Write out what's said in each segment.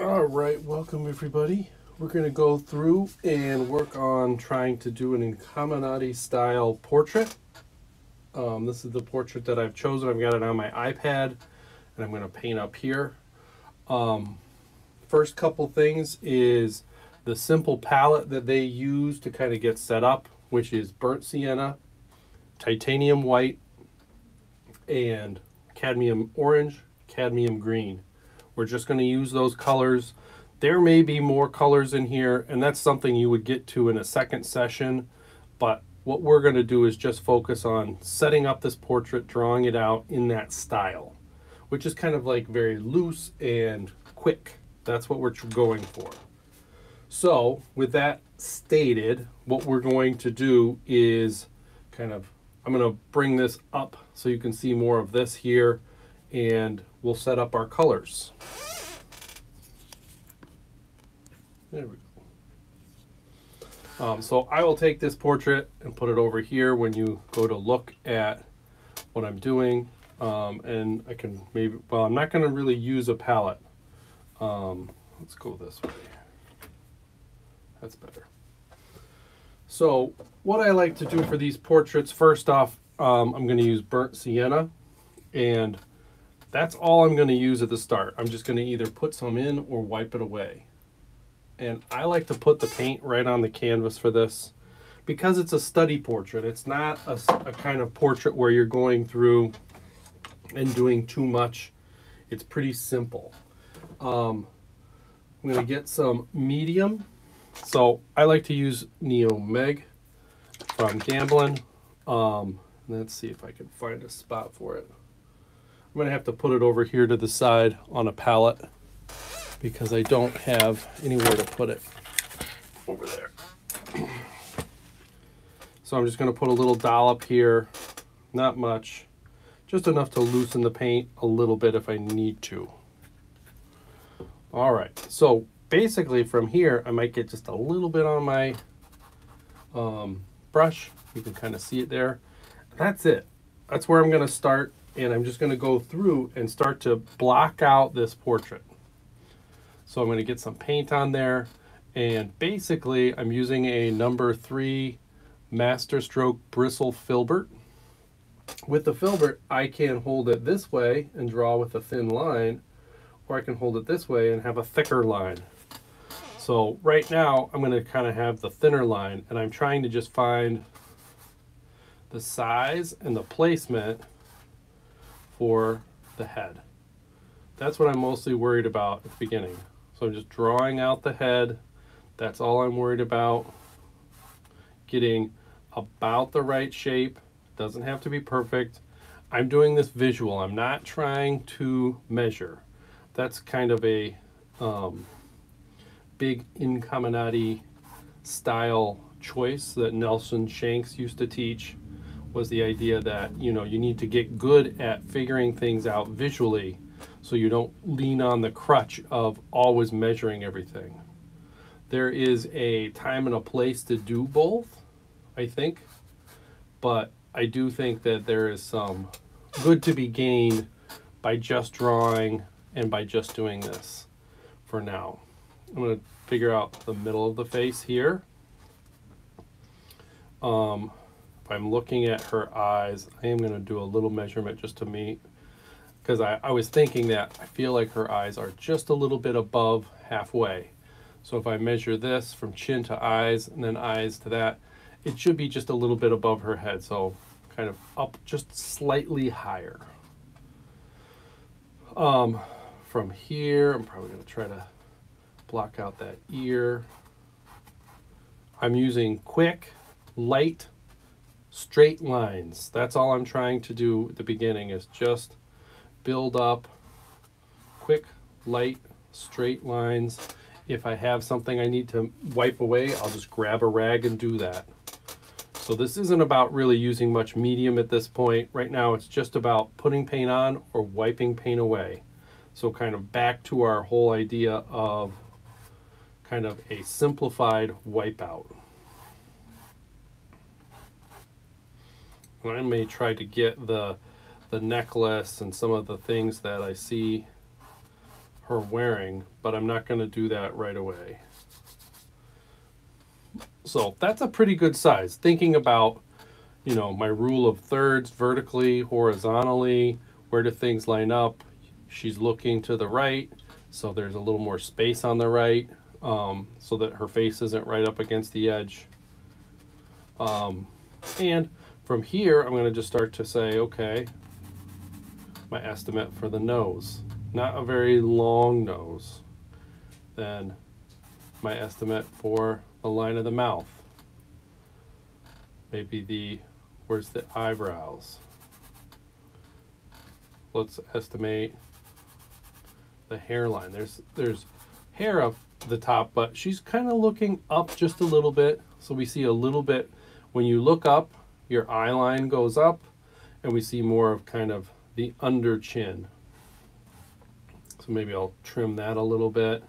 All right, welcome everybody. We're going to go through and work on trying to do an Incamminati style portrait. Um, this is the portrait that I've chosen. I've got it on my iPad and I'm going to paint up here. Um, first couple things is the simple palette that they use to kind of get set up, which is burnt sienna, titanium white, and cadmium orange, cadmium green. We're just going to use those colors. There may be more colors in here, and that's something you would get to in a second session. But what we're going to do is just focus on setting up this portrait, drawing it out in that style, which is kind of like very loose and quick. That's what we're going for. So, with that stated, what we're going to do is kind of, I'm going to bring this up so you can see more of this here, and we'll set up our colors. There we go. Um, so I will take this portrait and put it over here when you go to look at what I'm doing. Um, and I can maybe, well, I'm not going to really use a palette. Um, let's go this way. That's better. So what I like to do for these portraits, first off, um, I'm going to use burnt sienna and that's all I'm going to use at the start. I'm just going to either put some in or wipe it away. And I like to put the paint right on the canvas for this because it's a study portrait. It's not a, a kind of portrait where you're going through and doing too much. It's pretty simple. Um, I'm going to get some medium. So I like to use Neo Meg from Gamblin. Um, let's see if I can find a spot for it. I'm going to have to put it over here to the side on a palette because I don't have anywhere to put it over there. So I'm just going to put a little dollop here, not much, just enough to loosen the paint a little bit if I need to. All right, so basically from here, I might get just a little bit on my um, brush. You can kind of see it there. That's it. That's where I'm going to start and I'm just going to go through and start to block out this portrait. So I'm going to get some paint on there and basically I'm using a number three master stroke bristle filbert. With the filbert I can hold it this way and draw with a thin line or I can hold it this way and have a thicker line. So right now I'm going to kind of have the thinner line and I'm trying to just find the size and the placement for the head. That's what I'm mostly worried about at the beginning. So I'm just drawing out the head. That's all I'm worried about. Getting about the right shape. Doesn't have to be perfect. I'm doing this visual. I'm not trying to measure. That's kind of a um, big Incamminati style choice that Nelson Shanks used to teach was the idea that you know you need to get good at figuring things out visually so you don't lean on the crutch of always measuring everything. There is a time and a place to do both i think but i do think that there is some good to be gained by just drawing and by just doing this for now. I'm going to figure out the middle of the face here. Um, I'm looking at her eyes, I am going to do a little measurement just to meet, because I, I was thinking that I feel like her eyes are just a little bit above halfway. So if I measure this from chin to eyes and then eyes to that, it should be just a little bit above her head. So kind of up just slightly higher. Um, from here, I'm probably going to try to block out that ear. I'm using quick, light straight lines. That's all I'm trying to do at the beginning is just build up quick, light, straight lines. If I have something I need to wipe away, I'll just grab a rag and do that. So this isn't about really using much medium at this point. Right now it's just about putting paint on or wiping paint away. So kind of back to our whole idea of kind of a simplified wipeout. I may try to get the the necklace and some of the things that I see her wearing, but I'm not going to do that right away. So that's a pretty good size. Thinking about, you know, my rule of thirds, vertically, horizontally, where do things line up? She's looking to the right, so there's a little more space on the right, um, so that her face isn't right up against the edge. Um, and from here, I'm going to just start to say, okay, my estimate for the nose. Not a very long nose. Then my estimate for the line of the mouth. Maybe the, where's the eyebrows? Let's estimate the hairline. There's, there's hair up the top, but she's kind of looking up just a little bit. So we see a little bit, when you look up, your eye line goes up and we see more of kind of the under chin. So maybe I'll trim that a little bit.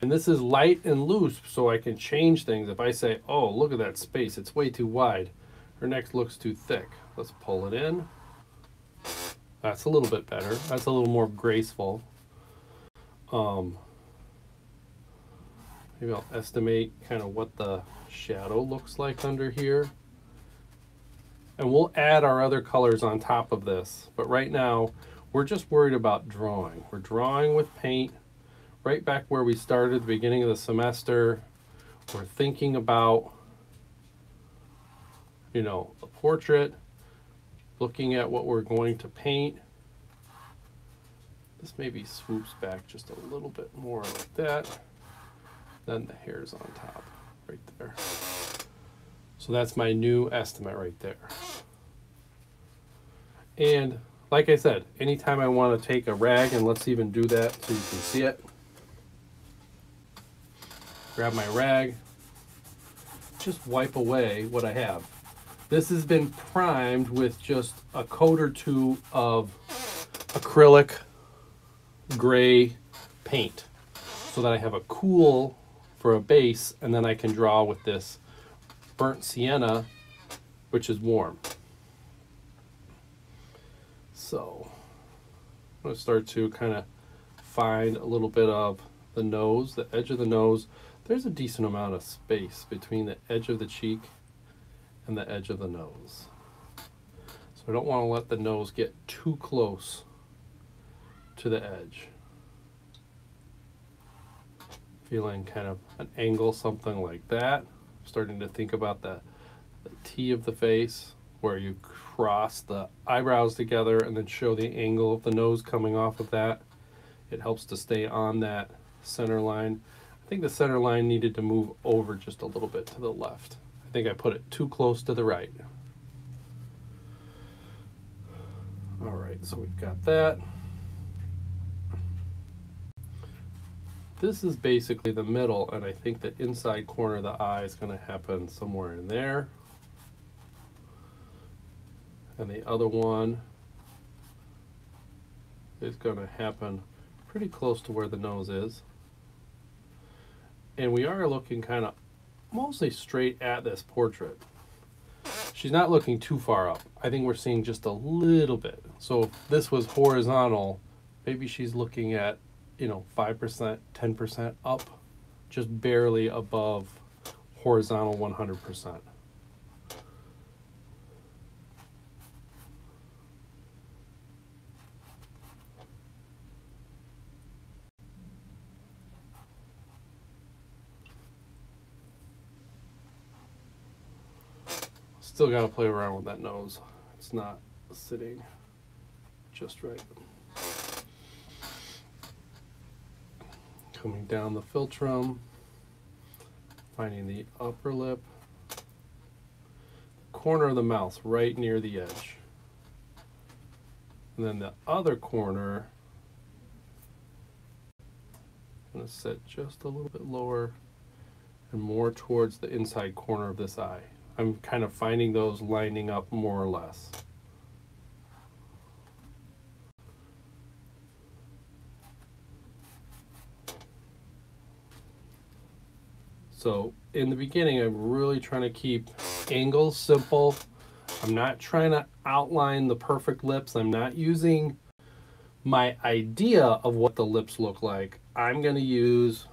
And this is light and loose, so I can change things. If I say, oh, look at that space, it's way too wide. Her neck looks too thick. Let's pull it in. That's a little bit better. That's a little more graceful. Um, maybe I'll estimate kind of what the shadow looks like under here. And we'll add our other colors on top of this. But right now, we're just worried about drawing. We're drawing with paint right back where we started the beginning of the semester. We're thinking about, you know, a portrait, looking at what we're going to paint. This maybe swoops back just a little bit more like that. Then the hair's on top, right there. So that's my new estimate right there. And like I said, anytime I want to take a rag, and let's even do that so you can see it grab my rag, just wipe away what I have. This has been primed with just a coat or two of acrylic gray paint so that I have a cool for a base and then I can draw with this burnt sienna which is warm. So I'm going to start to kind of find a little bit of the nose, the edge of the nose there's a decent amount of space between the edge of the cheek and the edge of the nose. So I don't want to let the nose get too close to the edge. Feeling kind of an angle, something like that. Starting to think about the, the T of the face where you cross the eyebrows together and then show the angle of the nose coming off of that. It helps to stay on that center line. I think the center line needed to move over just a little bit to the left. I think I put it too close to the right. All right, so we've got that. This is basically the middle, and I think the inside corner of the eye is going to happen somewhere in there. And the other one is going to happen pretty close to where the nose is and we are looking kind of mostly straight at this portrait. She's not looking too far up. I think we're seeing just a little bit. So if this was horizontal, maybe she's looking at, you know, 5%, 10% up, just barely above horizontal 100%. Still got to play around with that nose. It's not sitting just right. Coming down the philtrum, finding the upper lip, corner of the mouth right near the edge. And then the other corner, I'm going to set just a little bit lower and more towards the inside corner of this eye. I'm kind of finding those lining up more or less. So in the beginning, I'm really trying to keep angles simple. I'm not trying to outline the perfect lips. I'm not using my idea of what the lips look like, I'm going to use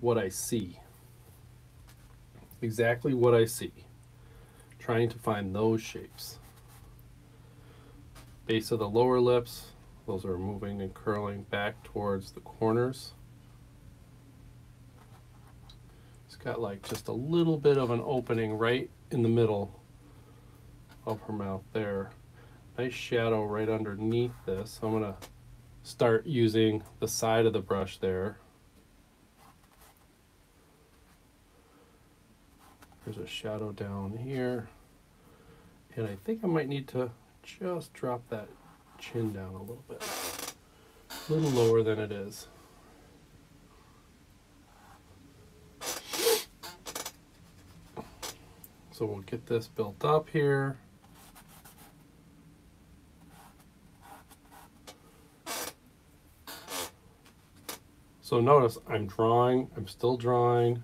what I see. Exactly what I see. Trying to find those shapes. Base of the lower lips, those are moving and curling back towards the corners. It's got like just a little bit of an opening right in the middle of her mouth there. Nice shadow right underneath this. I'm to start using the side of the brush there. There's a shadow down here. And I think I might need to just drop that chin down a little bit. A little lower than it is. So we'll get this built up here. So notice I'm drawing, I'm still drawing.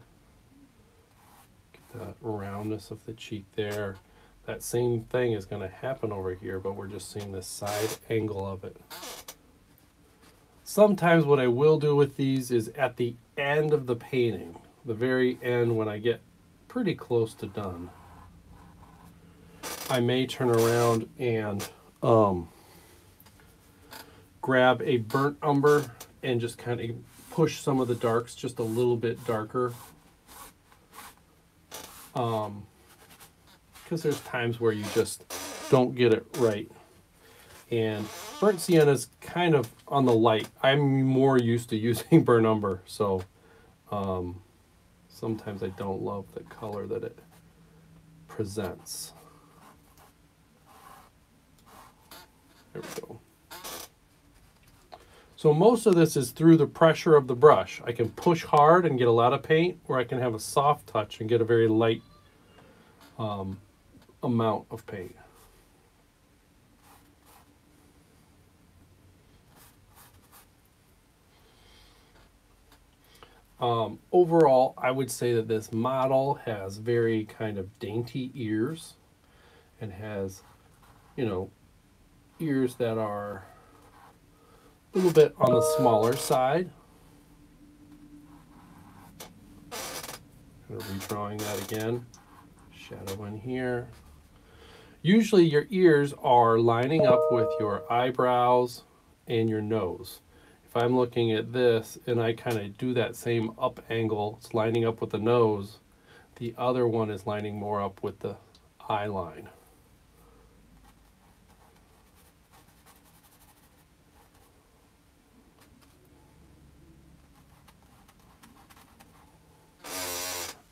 Get that roundness of the cheek there. That same thing is going to happen over here, but we're just seeing the side angle of it. Sometimes what I will do with these is at the end of the painting, the very end when I get pretty close to done, I may turn around and um, grab a burnt umber and just kind of push some of the darks just a little bit darker. Um, because there's times where you just don't get it right. And burnt sienna is kind of on the light. I'm more used to using burnt umber, so um, sometimes I don't love the color that it presents. There we go. So most of this is through the pressure of the brush. I can push hard and get a lot of paint, or I can have a soft touch and get a very light um, amount of paint. Um, overall, I would say that this model has very kind of dainty ears and has, you know, ears that are a little bit on the smaller side. Kind of redrawing that again. Shadow in here. Usually your ears are lining up with your eyebrows and your nose. If I'm looking at this and I kind of do that same up angle, it's lining up with the nose, the other one is lining more up with the eye line.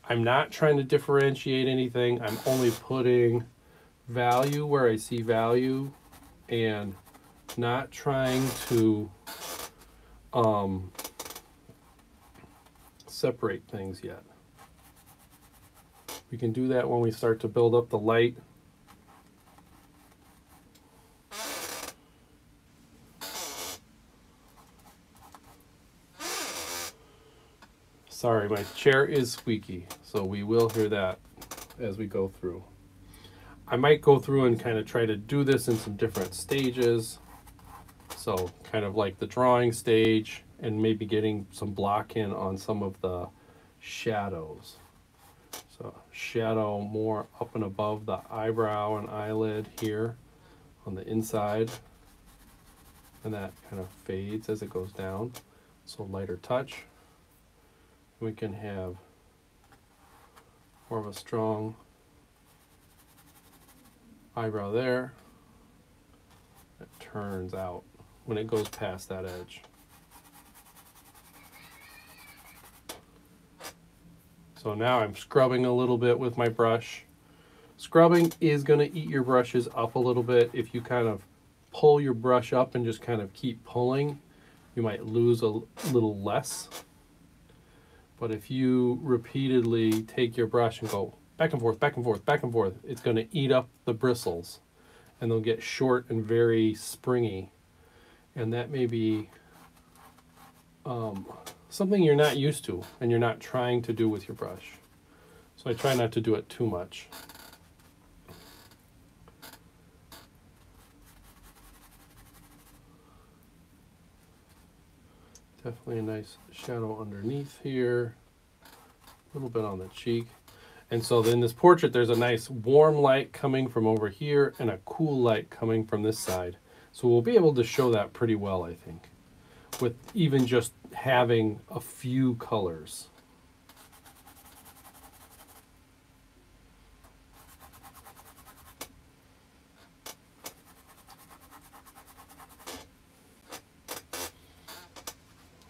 I'm not trying to differentiate anything. I'm only putting value where I see value and not trying to um, separate things yet. We can do that when we start to build up the light. Sorry, my chair is squeaky, so we will hear that as we go through. I might go through and kind of try to do this in some different stages. So kind of like the drawing stage and maybe getting some block in on some of the shadows. So shadow more up and above the eyebrow and eyelid here on the inside. And that kind of fades as it goes down. So lighter touch. We can have more of a strong eyebrow there. It turns out when it goes past that edge. So now I'm scrubbing a little bit with my brush. Scrubbing is going to eat your brushes up a little bit. If you kind of pull your brush up and just kind of keep pulling, you might lose a little less. But if you repeatedly take your brush and go back and forth, back and forth, back and forth. It's going to eat up the bristles and they'll get short and very springy. And that may be um, something you're not used to and you're not trying to do with your brush. So I try not to do it too much. Definitely a nice shadow underneath here. A little bit on the cheek. And so in this portrait, there's a nice warm light coming from over here and a cool light coming from this side. So we'll be able to show that pretty well, I think, with even just having a few colors.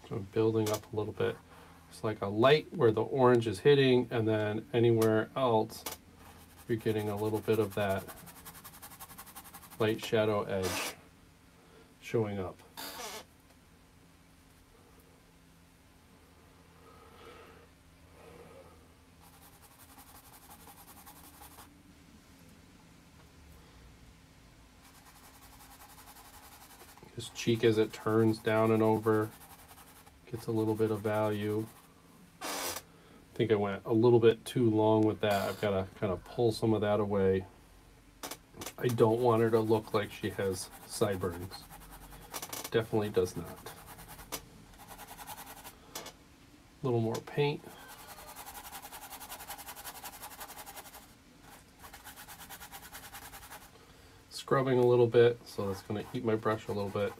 So I'm building up a little bit. It's like a light where the orange is hitting, and then anywhere else, you're getting a little bit of that light shadow edge showing up. His cheek as it turns down and over gets a little bit of value. I think I went a little bit too long with that. I've got to kind of pull some of that away. I don't want her to look like she has sideburns. Definitely does not. A little more paint. Scrubbing a little bit, so that's going to heat my brush a little bit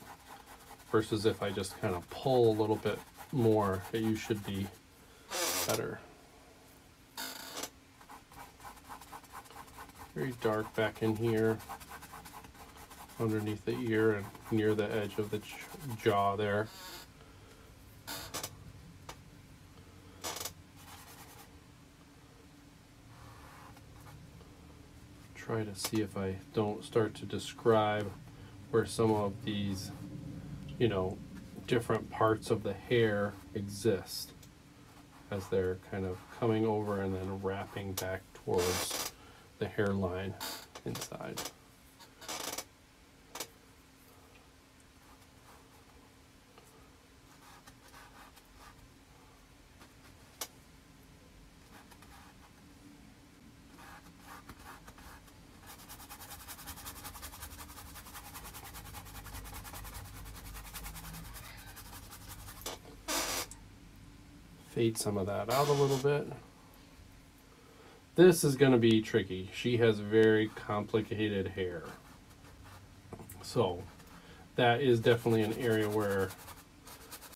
versus if I just kind of pull a little bit more, you should be better. Very dark back in here, underneath the ear and near the edge of the jaw there. Try to see if I don't start to describe where some of these you know, different parts of the hair exist as they're kind of coming over and then wrapping back towards the hairline inside. Fade some of that out a little bit. This is going to be tricky. She has very complicated hair. So that is definitely an area where,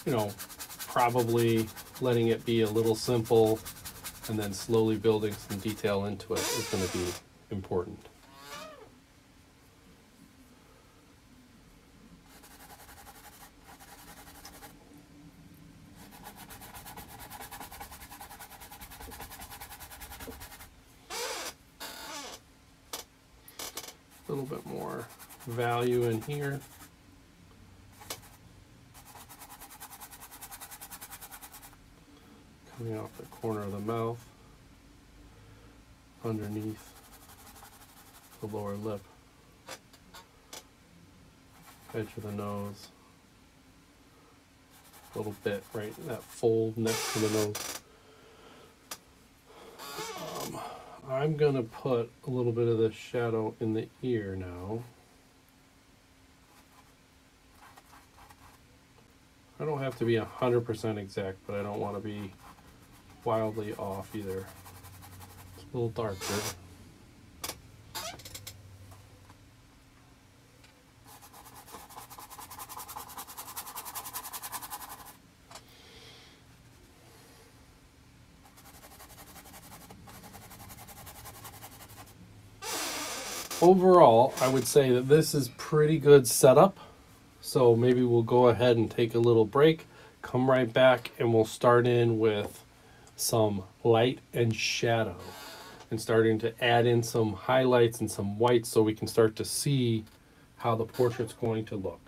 you know, probably letting it be a little simple and then slowly building some detail into it is going to be important. Value in here. Coming off the corner of the mouth, underneath the lower lip, edge of the nose, a little bit right that fold next to the nose. Um, I'm to put a little bit of the shadow in the ear now. Have to be 100% exact, but I don't want to be wildly off either. It's a little darker. Overall, I would say that this is pretty good setup. So maybe we'll go ahead and take a little break, come right back, and we'll start in with some light and shadow and starting to add in some highlights and some whites so we can start to see how the portrait's going to look.